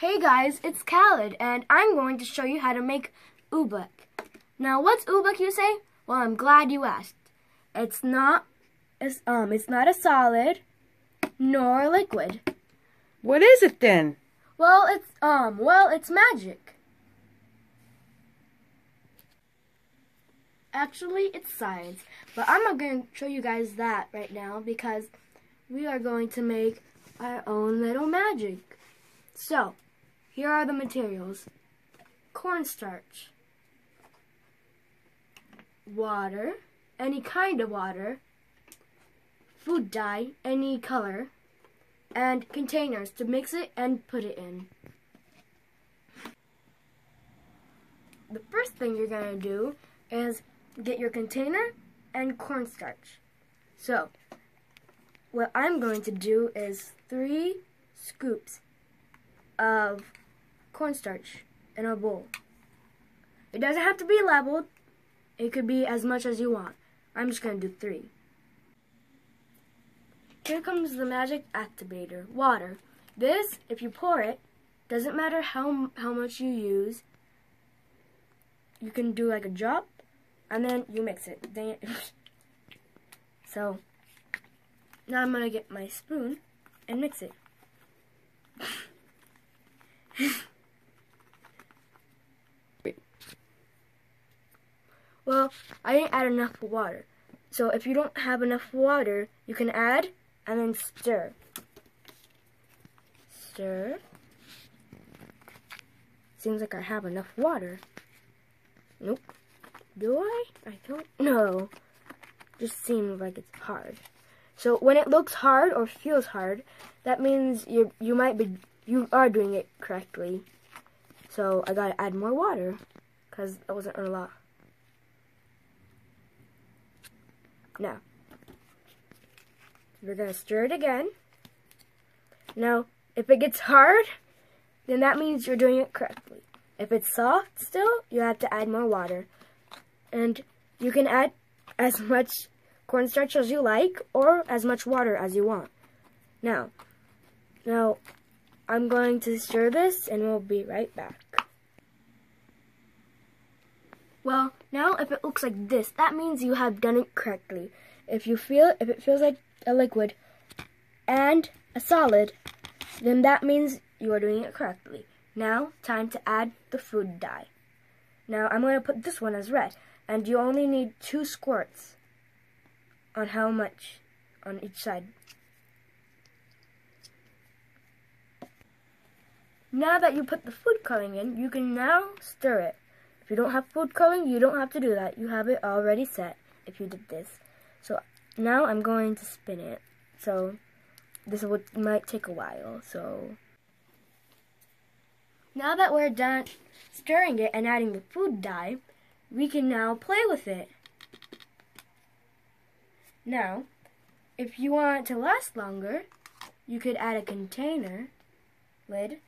Hey guys, it's Khaled, and I'm going to show you how to make oobleck. Now, what's oobleck, you say? Well, I'm glad you asked. It's not, it's, um, it's not a solid, nor a liquid. What is it then? Well, it's, um, well, it's magic. Actually, it's science, but I'm not going to show you guys that right now because we are going to make our own little magic. So, here are the materials. Cornstarch, water, any kind of water, food dye, any color, and containers to mix it and put it in. The first thing you're going to do is get your container and cornstarch. So, what I'm going to do is three scoops of cornstarch in a bowl. It doesn't have to be leveled. It could be as much as you want. I'm just going to do three. Here comes the magic activator, water. This, if you pour it, doesn't matter how, how much you use. You can do like a drop, and then you mix it. so, now I'm going to get my spoon and mix it. well, I didn't add enough water. So if you don't have enough water, you can add and then stir. Stir. Seems like I have enough water. Nope. Do I? I don't know. Just seems like it's hard. So when it looks hard or feels hard, that means you you might be you are doing it correctly. So I gotta add more water because that wasn't a lot. Now we're gonna stir it again. Now if it gets hard, then that means you're doing it correctly. If it's soft still, you have to add more water. And you can add as much cornstarch as you like or as much water as you want. Now, now I'm going to stir this and we'll be right back. Well, now if it looks like this, that means you have done it correctly. If you feel if it feels like a liquid and a solid, then that means you are doing it correctly. Now, time to add the food dye. Now, I'm going to put this one as red, and you only need two squirts on how much on each side. Now that you put the food coloring in, you can now stir it. If you don't have food coloring, you don't have to do that. You have it already set if you did this. So now I'm going to spin it. So this would, might take a while. So now that we're done stirring it and adding the food dye, we can now play with it. Now, if you want it to last longer, you could add a container lid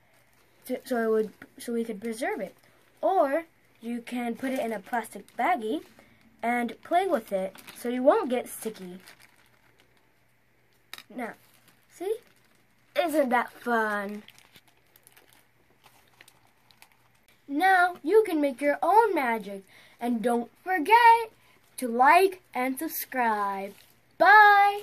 to, so it would so we could preserve it. Or you can put it in a plastic baggie and play with it so you won't get sticky. Now, see? Isn't that fun? Now you can make your own magic and don't forget to like and subscribe. Bye!